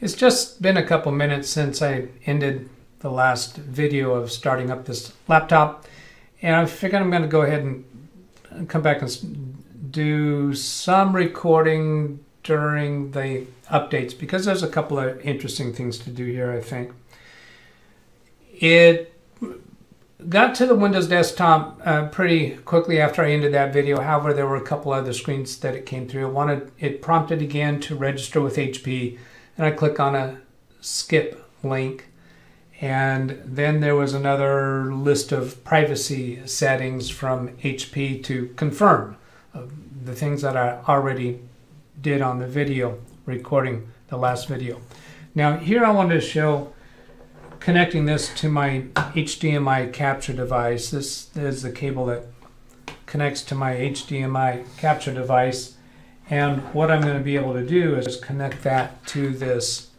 It's just been a couple minutes since I ended the last video of starting up this laptop and I figured I'm going to go ahead and come back and do some recording during the updates because there's a couple of interesting things to do here I think. It got to the Windows desktop uh, pretty quickly after I ended that video. However, there were a couple other screens that it came through. It wanted it prompted again to register with HP, and I click on a skip link. And then there was another list of privacy settings from HP to confirm uh, the things that I already did on the video recording the last video. Now here I wanted to show connecting this to my HDMI capture device. This is the cable that connects to my HDMI capture device. And what I'm going to be able to do is connect that to this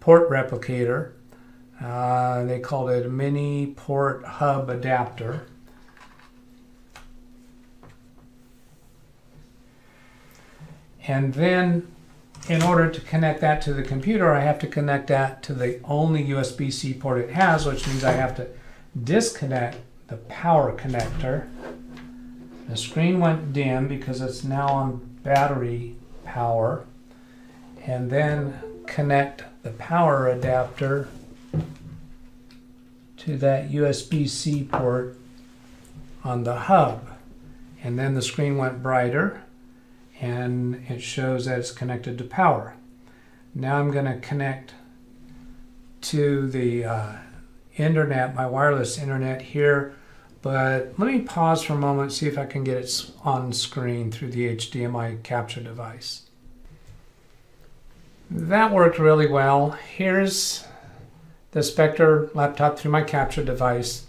port replicator. Uh, they called it a mini port hub adapter. And then in order to connect that to the computer, I have to connect that to the only USB-C port it has, which means I have to disconnect the power connector. The screen went dim because it's now on battery power. And then connect the power adapter to that USB-C port on the hub. And then the screen went brighter and it shows that it's connected to power. Now I'm going to connect to the uh, internet, my wireless internet here, but let me pause for a moment, see if I can get it on screen through the HDMI capture device. That worked really well. Here's the Spectre laptop through my capture device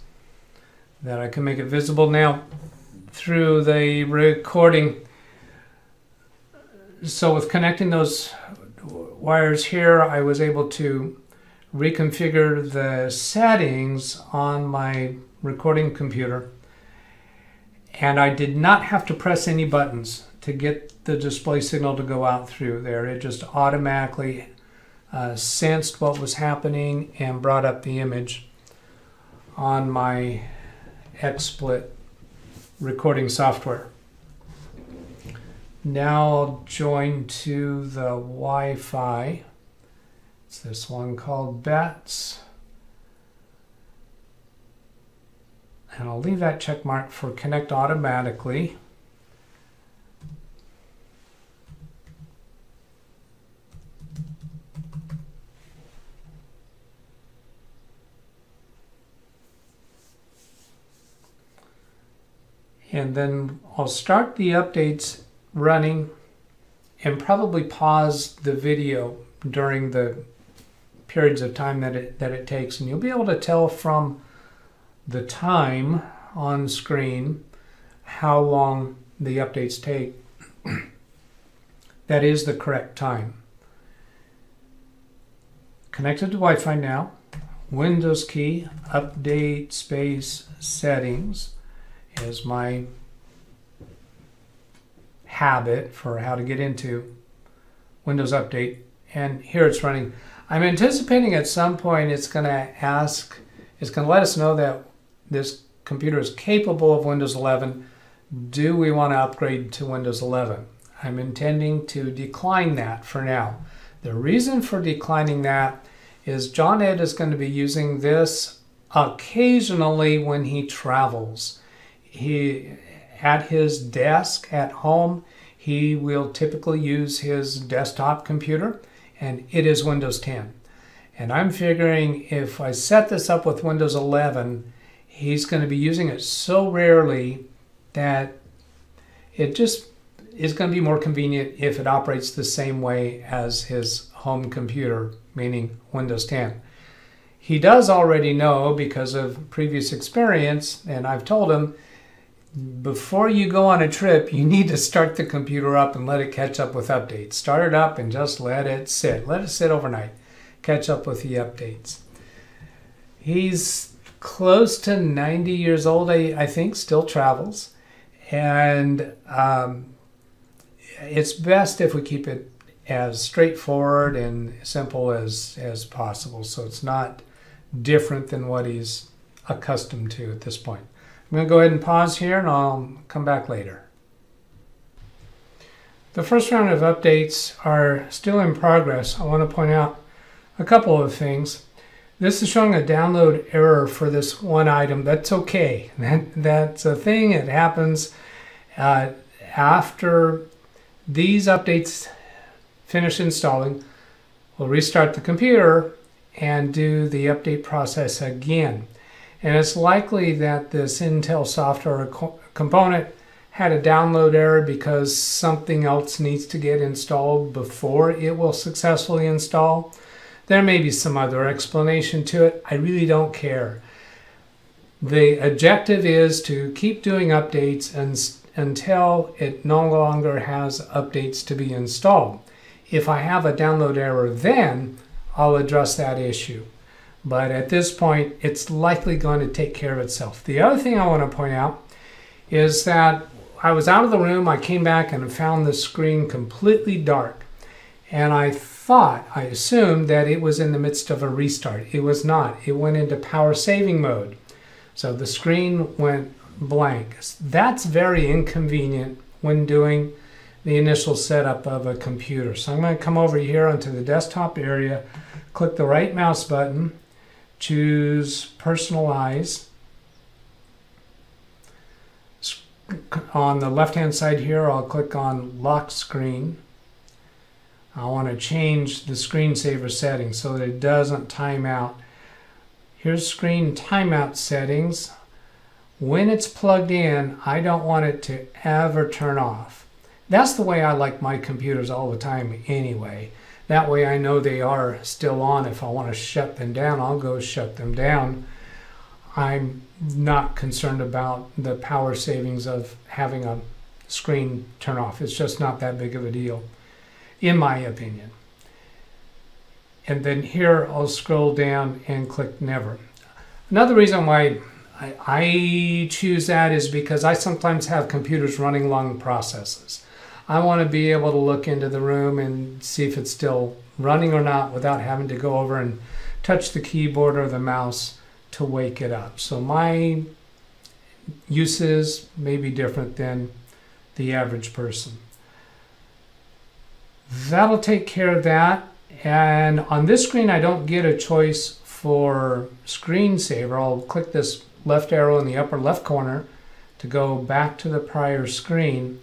that I can make it visible now through the recording so with connecting those wires here, I was able to reconfigure the settings on my recording computer. And I did not have to press any buttons to get the display signal to go out through there. It just automatically uh, sensed what was happening and brought up the image on my XSplit recording software. Now I'll join to the Wi-Fi. It's this one called BETTS. And I'll leave that check mark for connect automatically. And then I'll start the updates running and probably pause the video during the periods of time that it, that it takes. And you'll be able to tell from the time on screen how long the updates take. that is the correct time. Connected to Wi-Fi now. Windows key, update space settings is my habit for how to get into Windows Update. And here it's running. I'm anticipating at some point it's going to ask, it's going to let us know that this computer is capable of Windows 11. Do we want to upgrade to Windows 11? I'm intending to decline that for now. The reason for declining that is John Ed is going to be using this occasionally when he travels. He at his desk at home, he will typically use his desktop computer and it is Windows 10. And I'm figuring if I set this up with Windows 11, he's going to be using it so rarely that it just is going to be more convenient if it operates the same way as his home computer, meaning Windows 10. He does already know because of previous experience, and I've told him before you go on a trip, you need to start the computer up and let it catch up with updates. Start it up and just let it sit. Let it sit overnight. Catch up with the updates. He's close to 90 years old, I, I think, still travels. And um, it's best if we keep it as straightforward and simple as, as possible. So it's not different than what he's accustomed to at this point. I'm going to go ahead and pause here and I'll come back later. The first round of updates are still in progress. I want to point out a couple of things. This is showing a download error for this one item. That's okay. That, that's a thing. It happens uh, after these updates finish installing. We'll restart the computer and do the update process again. And it's likely that this Intel software co component had a download error because something else needs to get installed before it will successfully install. There may be some other explanation to it. I really don't care. The objective is to keep doing updates and, until it no longer has updates to be installed. If I have a download error then, I'll address that issue. But at this point, it's likely going to take care of itself. The other thing I want to point out is that I was out of the room, I came back and found the screen completely dark. And I thought, I assumed that it was in the midst of a restart. It was not. It went into power saving mode. So the screen went blank. That's very inconvenient when doing the initial setup of a computer. So I'm going to come over here onto the desktop area, click the right mouse button, choose personalize, on the left hand side here I'll click on lock screen I want to change the screensaver settings so that it doesn't time out. Here's screen timeout settings. When it's plugged in I don't want it to ever turn off. That's the way I like my computers all the time anyway. That way I know they are still on. If I want to shut them down I'll go shut them down. I'm not concerned about the power savings of having a screen turn off. It's just not that big of a deal, in my opinion. And then here I'll scroll down and click never. Another reason why I, choose that is because I sometimes have computers running long processes. I want to be able to look into the room and see if it's still running or not without having to go over and touch the keyboard or the mouse to wake it up. So my uses may be different than the average person. That'll take care of that. And on this screen, I don't get a choice for screensaver. I'll click this left arrow in the upper left corner to go back to the prior screen.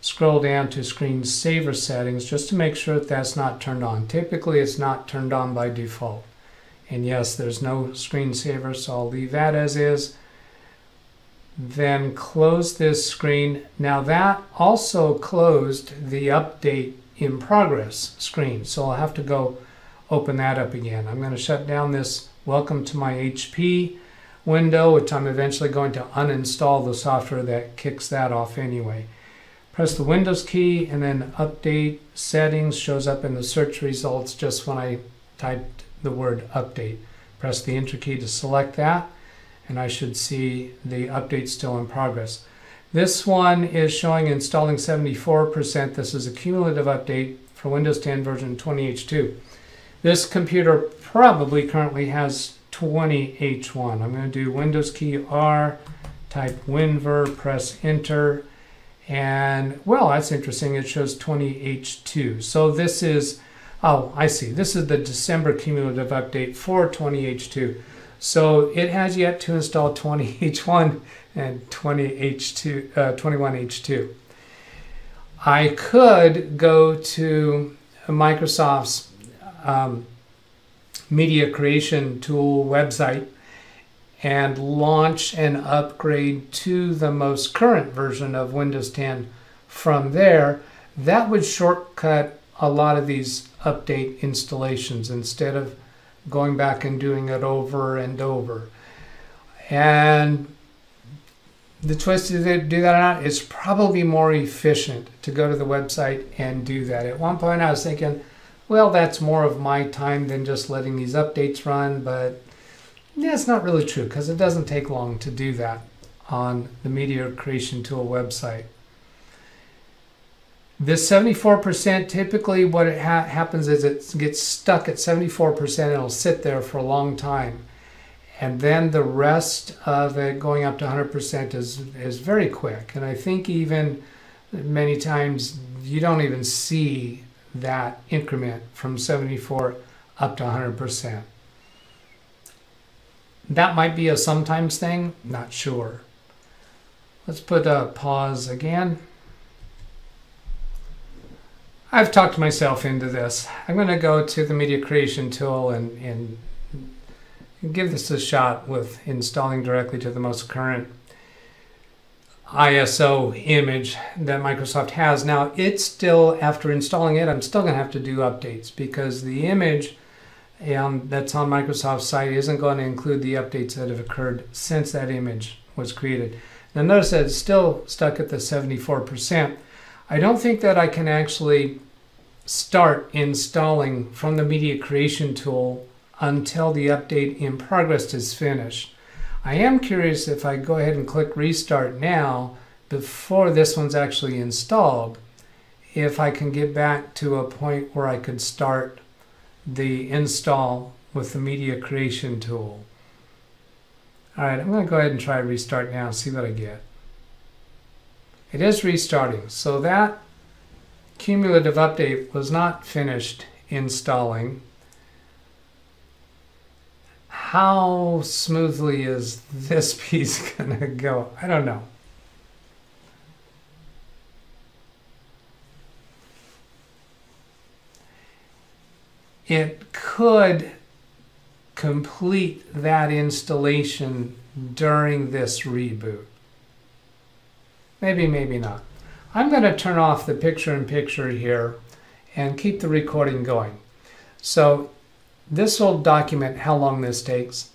Scroll down to screensaver settings just to make sure that that's not turned on. Typically, it's not turned on by default. And yes, there's no screensaver, so I'll leave that as is. Then close this screen. Now that also closed the update in progress screen, so I'll have to go open that up again. I'm going to shut down this welcome to my HP window, which I'm eventually going to uninstall the software that kicks that off anyway. Press the Windows key and then update settings shows up in the search results just when I typed the word update. Press the enter key to select that and I should see the update still in progress. This one is showing installing 74%. This is a cumulative update for Windows 10 version 20H2. This computer probably currently has 20H1. I'm going to do Windows key R, type WinVer, press enter, and well, that's interesting. It shows 20H2. So this is Oh, I see. This is the December cumulative update for 20H2. So it has yet to install 20H1 and 20H2, uh, 21H2. I could go to Microsoft's um, media creation tool website and launch an upgrade to the most current version of Windows 10 from there. That would shortcut a lot of these update installations instead of going back and doing it over and over. And the choice to do that or not, it's probably more efficient to go to the website and do that. At one point, I was thinking, well, that's more of my time than just letting these updates run, but that's not really true because it doesn't take long to do that on the Media Creation Tool website. This 74% typically what it ha- happens is it gets stuck at 74% and it'll sit there for a long time. And then the rest of it going up to 100% is, is very quick. And I think even many times you don't even see that increment from 74 up to 100%. That might be a sometimes thing, not sure. Let's put a pause again. I've talked myself into this. I'm going to go to the media creation tool and, and give this a shot with installing directly to the most current ISO image that Microsoft has. Now, it's still, after installing it, I'm still going to have to do updates because the image um, that's on Microsoft's site isn't going to include the updates that have occurred since that image was created. Now, notice that it's still stuck at the 74%. I don't think that I can actually start installing from the media creation tool until the update in progress is finished. I am curious if I go ahead and click restart now before this one's actually installed, if I can get back to a point where I could start the install with the media creation tool. All right, I'm going to go ahead and try restart now and see what I get. It is restarting, so that cumulative update was not finished installing. How smoothly is this piece to go? I don't know. It could complete that installation during this reboot. Maybe, maybe not. I'm going to turn off the picture-in-picture here and keep the recording going. So this will document how long this takes.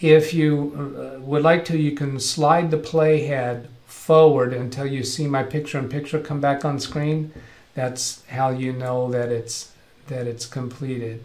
If you uh, would like to, you can slide the playhead forward until you see my picture-in-picture -picture come back on screen. That's how you know that it's that it's completed.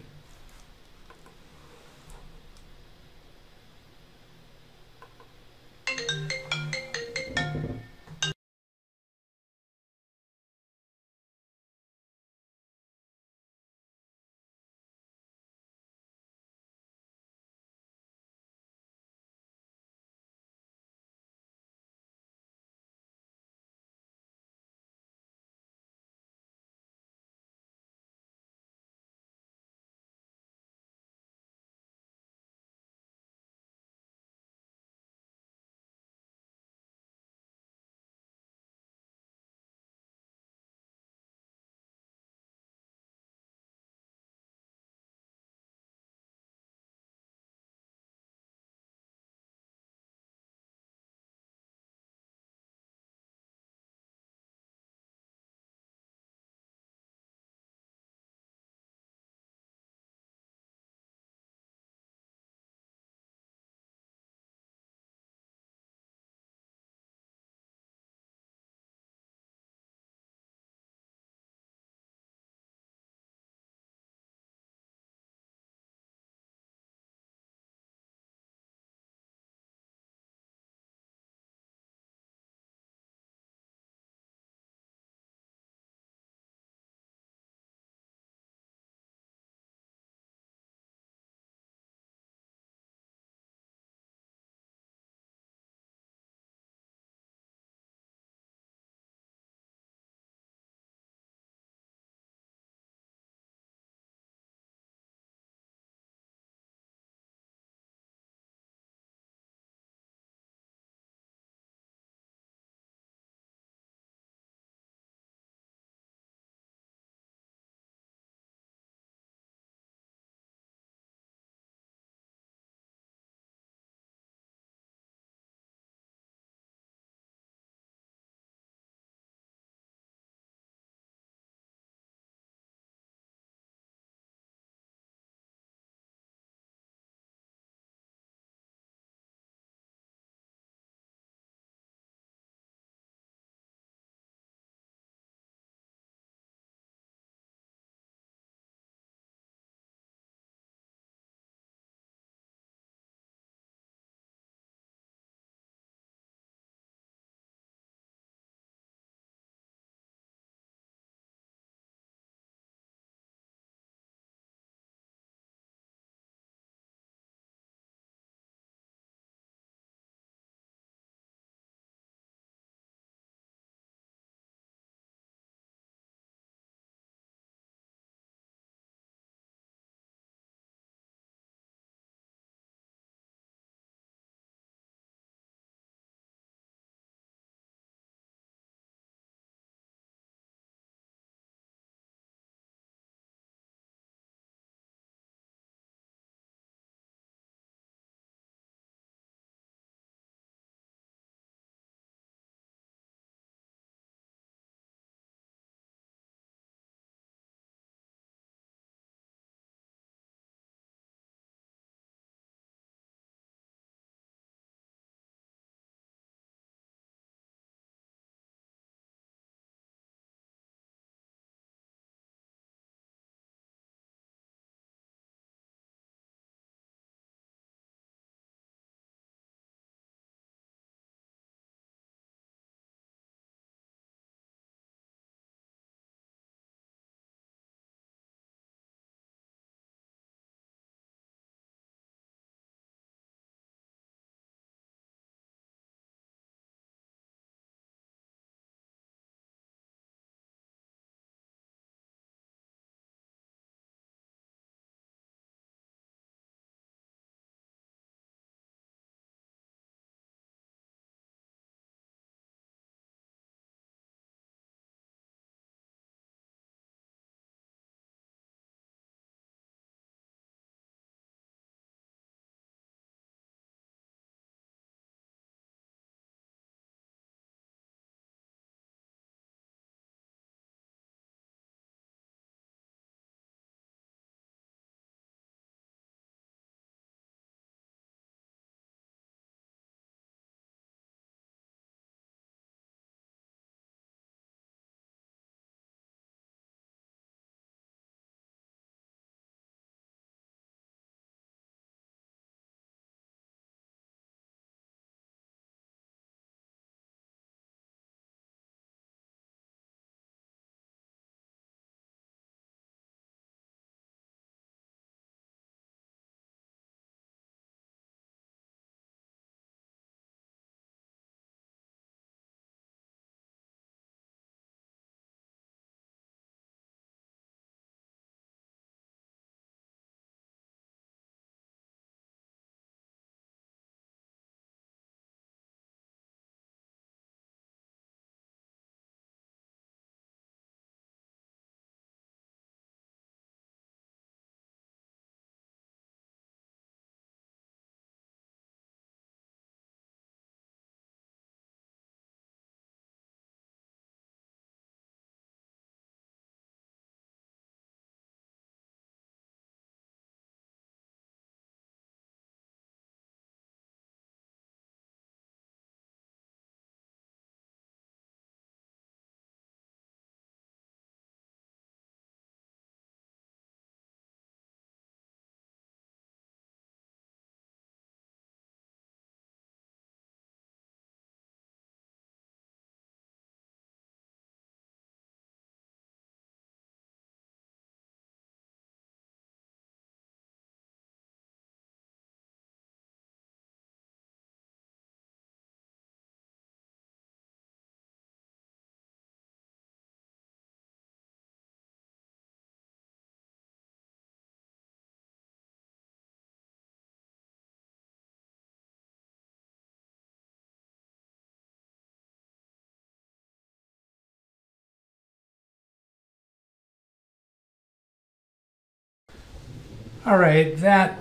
All right, that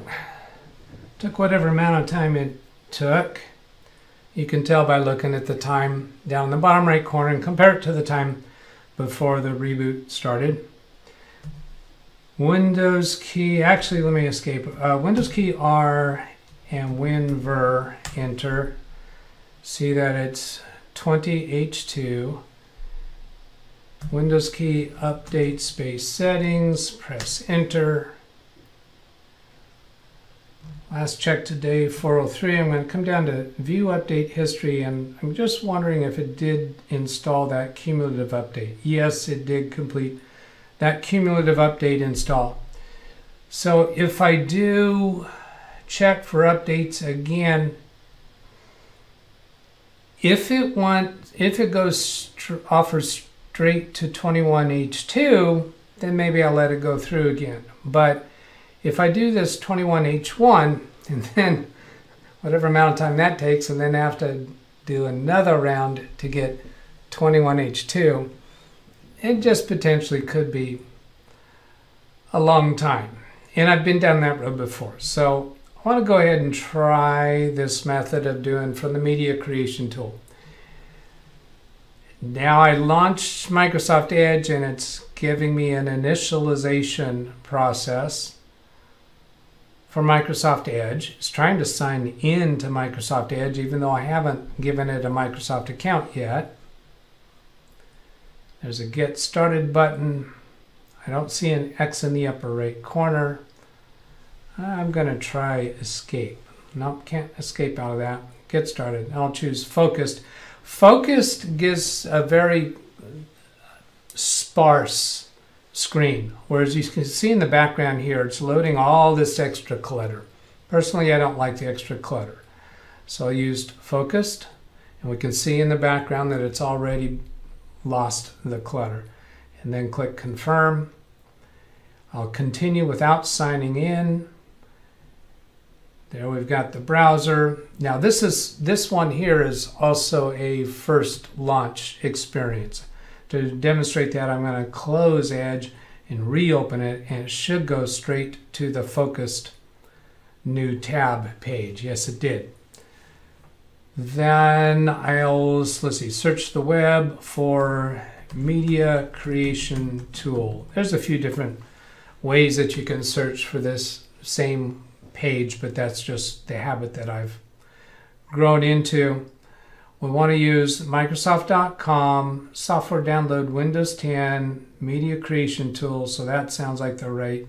took whatever amount of time it took. You can tell by looking at the time down in the bottom right corner and compare it to the time before the reboot started. Windows key, actually let me escape. Uh, Windows key R and WinVer enter. See that it's 20H2. Windows key update space settings, press enter. Last check today, 403. I'm going to come down to view update history and I'm just wondering if it did install that cumulative update. Yes, it did complete that cumulative update install. So if I do check for updates again, if it want, if it goes offers straight to 21H2, then maybe I'll let it go through again. But if I do this 21H1 and then whatever amount of time that takes and then I have to do another round to get 21H2, it just potentially could be a long time. And I've been down that road before. So I want to go ahead and try this method of doing from the media creation tool. Now I launched Microsoft Edge and it's giving me an initialization process for Microsoft Edge. It's trying to sign in to Microsoft Edge even though I haven't given it a Microsoft account yet. There's a Get Started button. I don't see an X in the upper right corner. I'm going to try Escape. Nope, can't escape out of that. Get Started. I'll choose Focused. Focused gives a very sparse screen. Whereas you can see in the background here, it's loading all this extra clutter. Personally, I don't like the extra clutter. So I used focused, and we can see in the background that it's already lost the clutter. And then click confirm. I'll continue without signing in. There we've got the browser. Now this is this one here is also a first launch experience. To demonstrate that, I'm going to close Edge and reopen it, and it should go straight to the focused new tab page. Yes, it did. Then I'll, let's see, search the web for media creation tool. There's a few different ways that you can search for this same page, but that's just the habit that I've grown into we want to use Microsoft.com, software download Windows 10, media creation tool. So that sounds like the right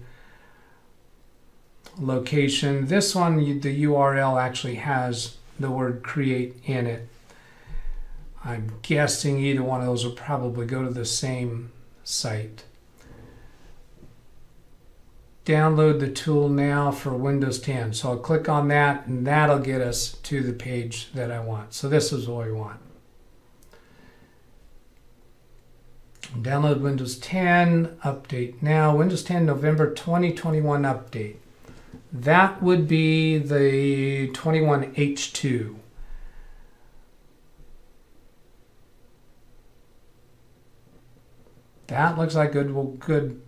location. This one, the URL actually has the word create in it. I'm guessing either one of those will probably go to the same site download the tool now for Windows 10. So I'll click on that and that'll get us to the page that I want. So this is what we want. Download Windows 10, update now. Windows 10 November 2021 update. That would be the 21H2. That looks like good, well, good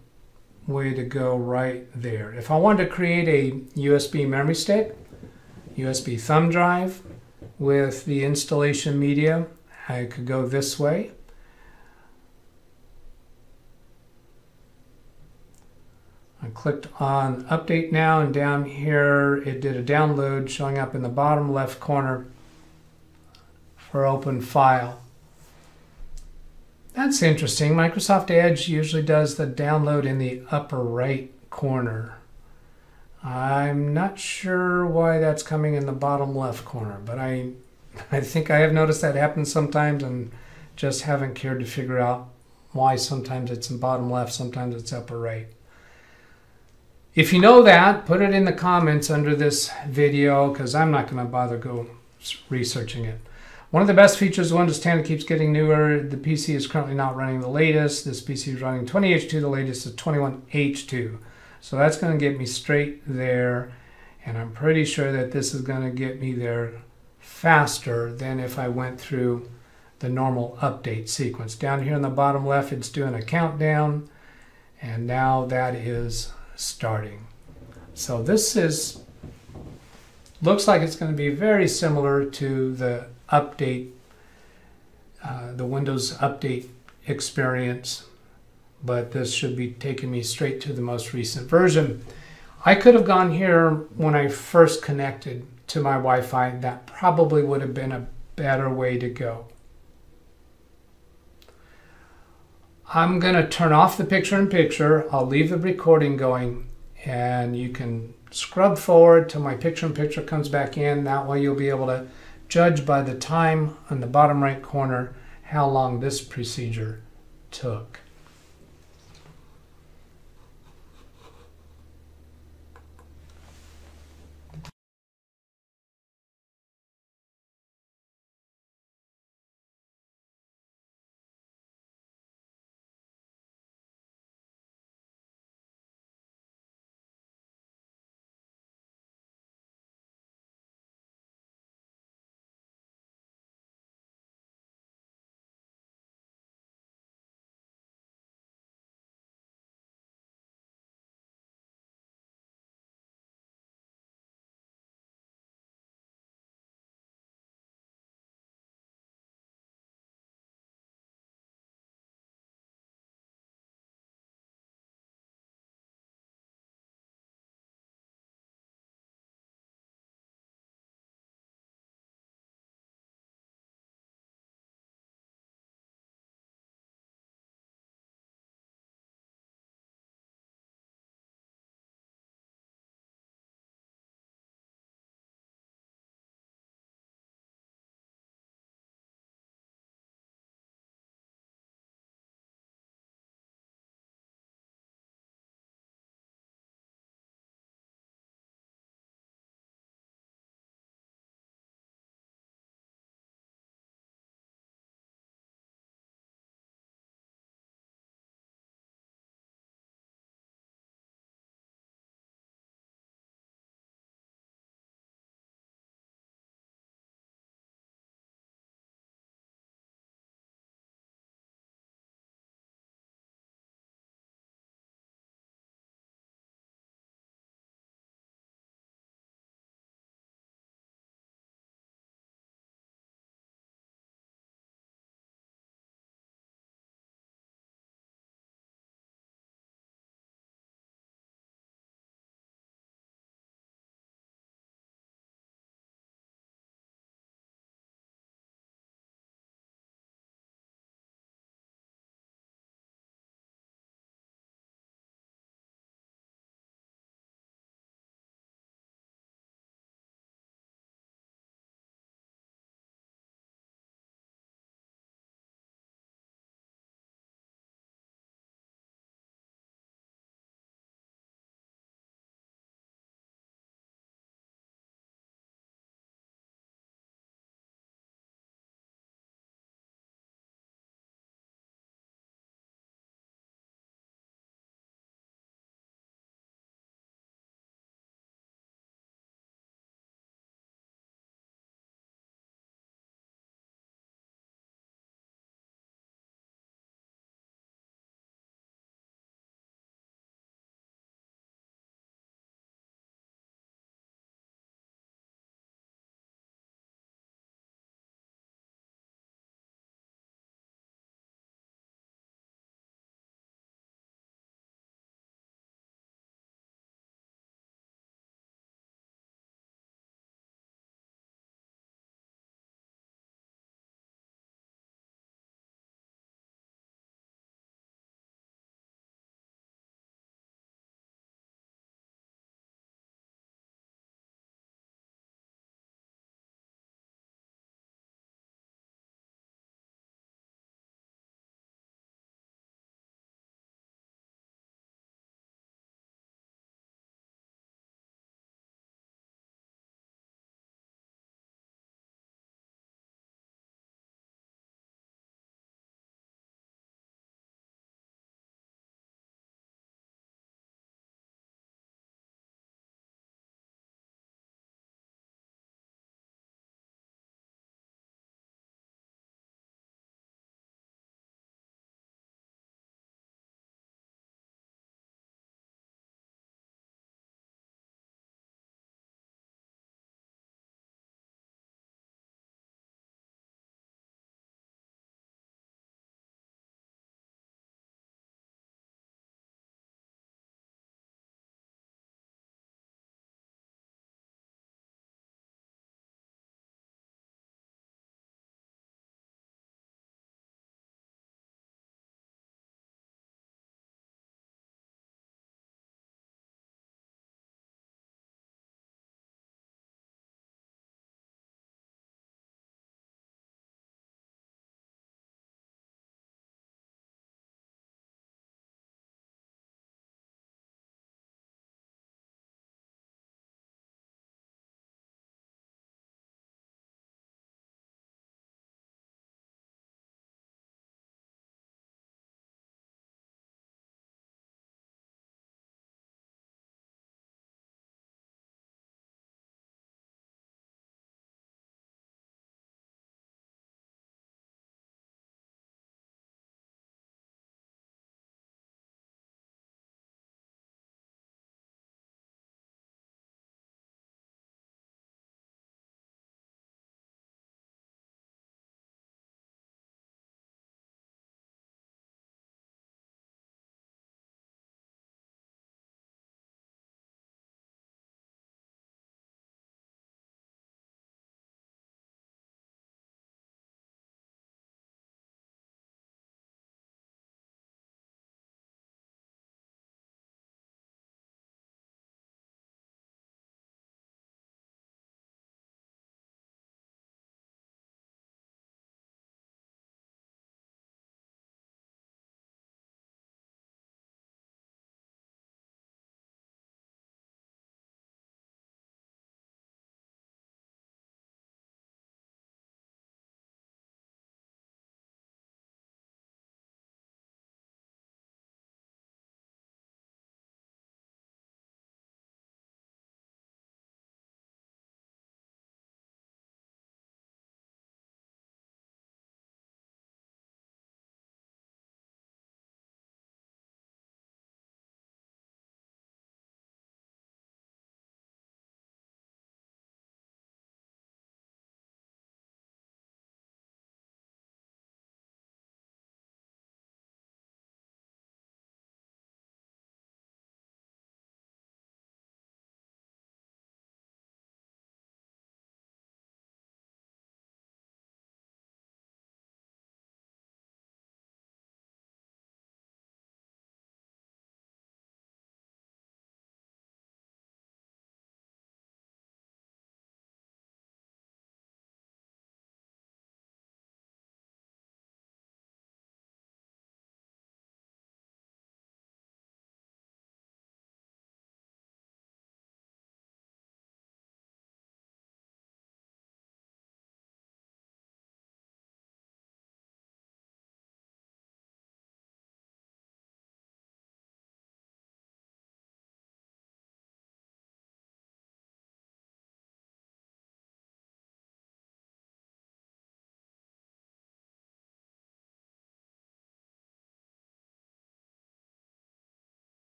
way to go right there. If I wanted to create a USB memory stick, USB thumb drive with the installation media, I could go this way. I clicked on update now and down here it did a download showing up in the bottom left corner for open file. That's interesting. Microsoft Edge usually does the download in the upper right corner. I'm not sure why that's coming in the bottom left corner, but I, I think I have noticed that happens sometimes and just haven't cared to figure out why sometimes it's in bottom left, sometimes it's upper right. If you know that, put it in the comments under this video because I'm not going to bother go researching it. One of the best features of Windows 10 keeps getting newer. The PC is currently not running the latest. This PC is running 20H2. The latest is 21H2. So that's going to get me straight there. And I'm pretty sure that this is going to get me there faster than if I went through the normal update sequence. Down here in the bottom left, it's doing a countdown. And now that is starting. So this is looks like it's going to be very similar to the update, uh, the Windows update experience, but this should be taking me straight to the most recent version. I could have gone here when I first connected to my Wi-Fi. That probably would have been a better way to go. I'm going to turn off the picture-in-picture. I'll leave the recording going and you can scrub forward till my picture-in-picture comes back in. That way you'll be able to judge by the time on the bottom right corner how long this procedure took.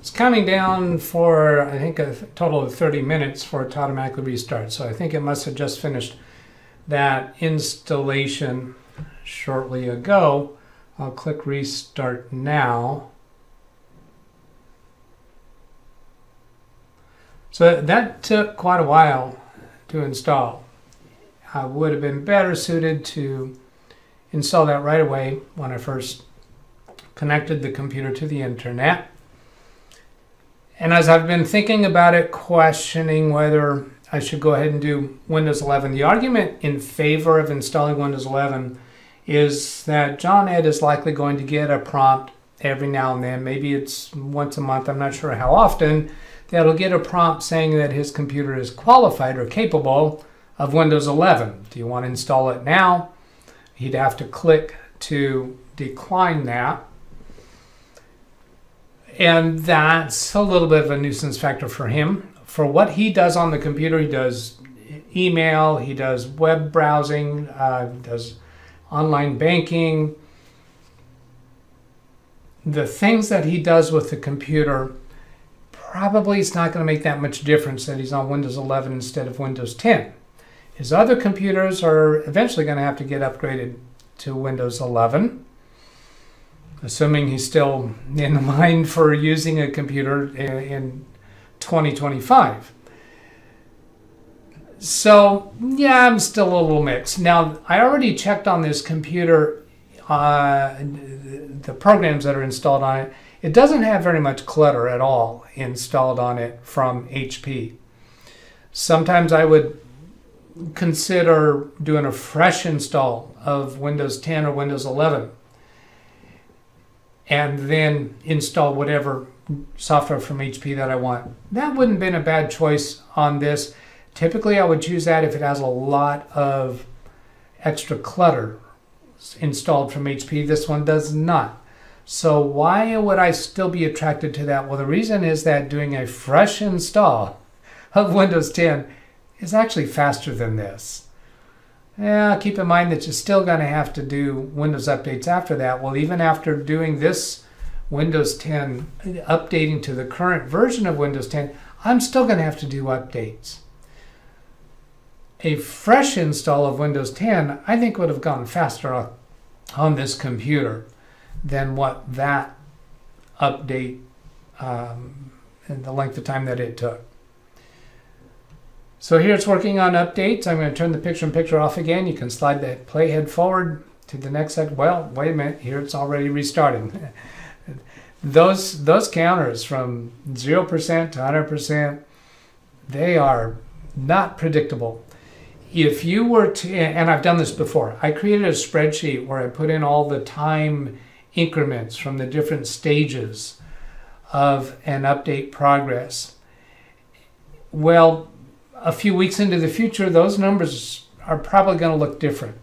It's counting down for I think a total of 30 minutes for it to automatically restart. So I think it must have just finished that installation shortly ago. I'll click restart now. So that took quite a while to install. I would have been better suited to install that right away when I first connected the computer to the internet. And as I've been thinking about it, questioning whether I should go ahead and do Windows 11, the argument in favor of installing Windows 11 is that John Ed is likely going to get a prompt every now and then. Maybe it's once a month, I'm not sure how often, that'll get a prompt saying that his computer is qualified or capable of Windows 11. Do you want to install it now? He'd have to click to decline that. And that's a little bit of a nuisance factor for him. For what he does on the computer, he does email, he does web browsing, uh, does online banking. The things that he does with the computer probably it's not going to make that much difference that he's on Windows 11 instead of Windows 10. His other computers are eventually going to have to get upgraded to Windows 11, assuming he's still in the mind for using a computer in 2025. So, yeah, I'm still a little mixed. Now, I already checked on this computer, uh, the programs that are installed on it. It doesn't have very much clutter at all installed on it from HP. Sometimes I would consider doing a fresh install of Windows 10 or Windows 11 and then install whatever software from HP that I want. That wouldn't have been a bad choice on this. Typically, I would choose that if it has a lot of extra clutter installed from HP. This one does not. So why would I still be attracted to that? Well, the reason is that doing a fresh install of Windows 10 is actually faster than this. Yeah, keep in mind that you're still going to have to do Windows updates after that. Well, even after doing this Windows 10, updating to the current version of Windows 10, I'm still going to have to do updates. A fresh install of Windows 10, I think would have gone faster on this computer than what that update um, and the length of time that it took. So here it's working on updates. I'm going to turn the picture-in-picture -picture off again. You can slide the playhead forward to the next set. Well, wait a minute. Here it's already restarting. those those counters from 0% to 100%, they are not predictable. If you were to, and I've done this before, I created a spreadsheet where I put in all the time increments from the different stages of an update progress. Well, a few weeks into the future, those numbers are probably going to look different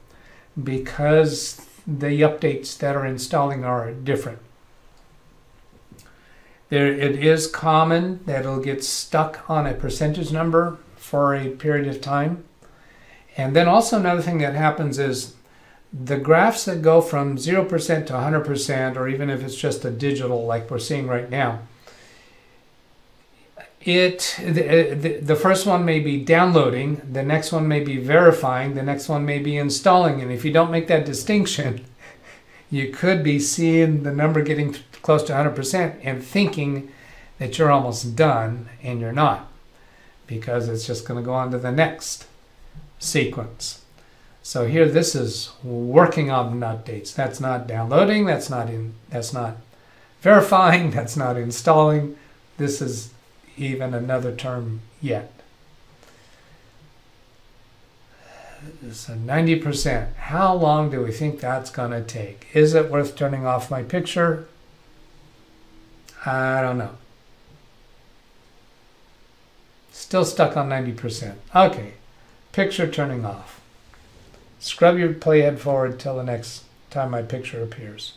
because the updates that are installing are different. There, it is common that it'll get stuck on a percentage number for a period of time. And then also another thing that happens is the graphs that go from 0% to 100%, or even if it's just a digital like we're seeing right now, it uh, the, the first one may be downloading, the next one may be verifying, the next one may be installing. And if you don't make that distinction, you could be seeing the number getting close to 100% and thinking that you're almost done and you're not because it's just going to go on to the next sequence. So here this is working on updates. That's not downloading, that's not in that's not verifying, that's not installing. This is even another term yet. So 90%. How long do we think that's going to take? Is it worth turning off my picture? I don't know. Still stuck on 90%. Okay, picture turning off. Scrub your playhead forward till the next time my picture appears.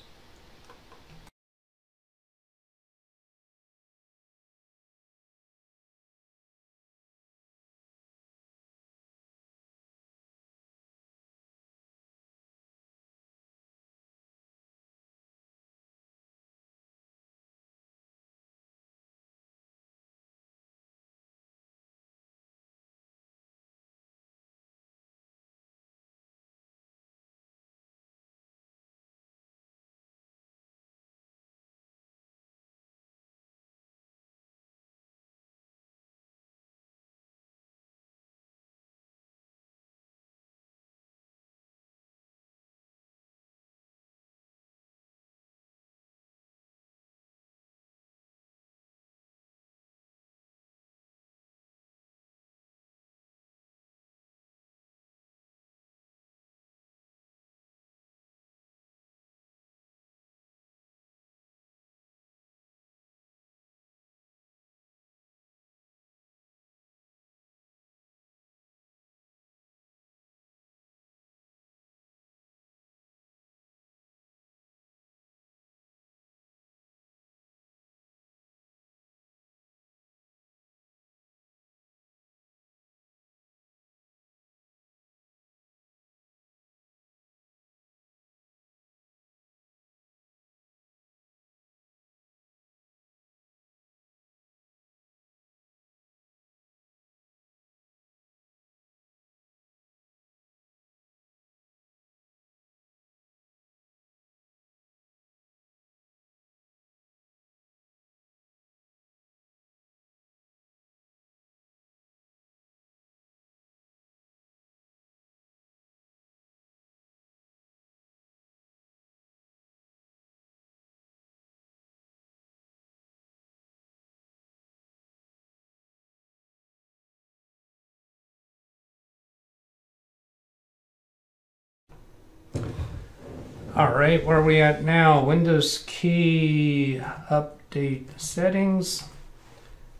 All right, where are we at now? Windows key update settings.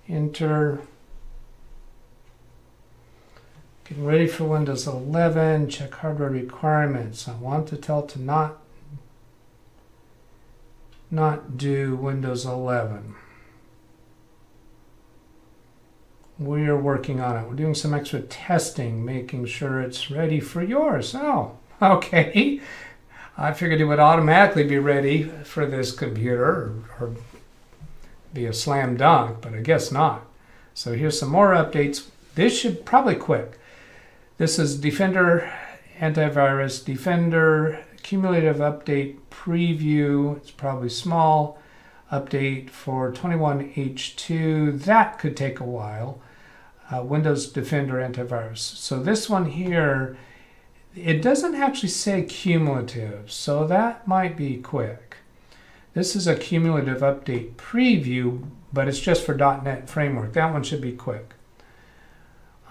Enter. Getting ready for Windows 11. Check hardware requirements. I want to tell to not not do Windows 11. We are working on it. We're doing some extra testing, making sure it's ready for yours. Oh, okay. I figured it would automatically be ready for this computer or, or be a slam dunk, but I guess not. So here's some more updates. This should probably quick. This is Defender antivirus, Defender cumulative update preview. It's probably small. Update for 21H2. That could take a while. Uh, Windows Defender antivirus. So this one here, it doesn't actually say cumulative, so that might be quick. This is a cumulative update preview, but it's just for .NET Framework. That one should be quick.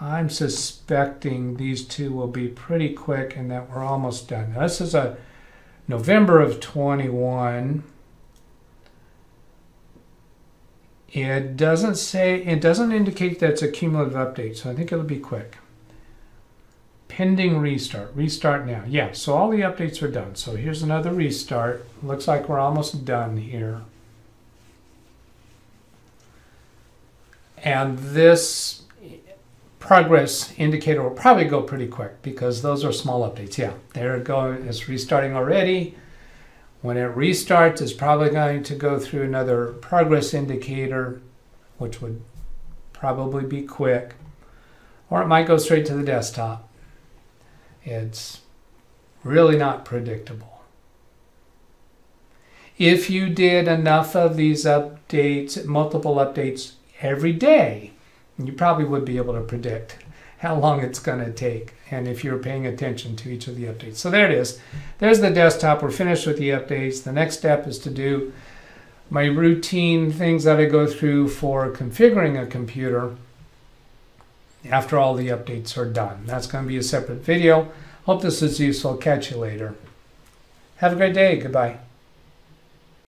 I'm suspecting these two will be pretty quick and that we're almost done. This is a November of 21. It doesn't say, it doesn't indicate that it's a cumulative update, so I think it'll be quick. Pending restart, restart now. Yeah, so all the updates are done. So here's another restart. Looks like we're almost done here. And this progress indicator will probably go pretty quick because those are small updates. Yeah, there it goes. It's restarting already. When it restarts, it's probably going to go through another progress indicator, which would probably be quick. Or it might go straight to the desktop. It's really not predictable. If you did enough of these updates, multiple updates every day, you probably would be able to predict how long it's going to take and if you're paying attention to each of the updates. So there it is. There's the desktop. We're finished with the updates. The next step is to do my routine things that I go through for configuring a computer after all the updates are done. That's going to be a separate video. Hope this is useful. Catch you later. Have a great day. Goodbye.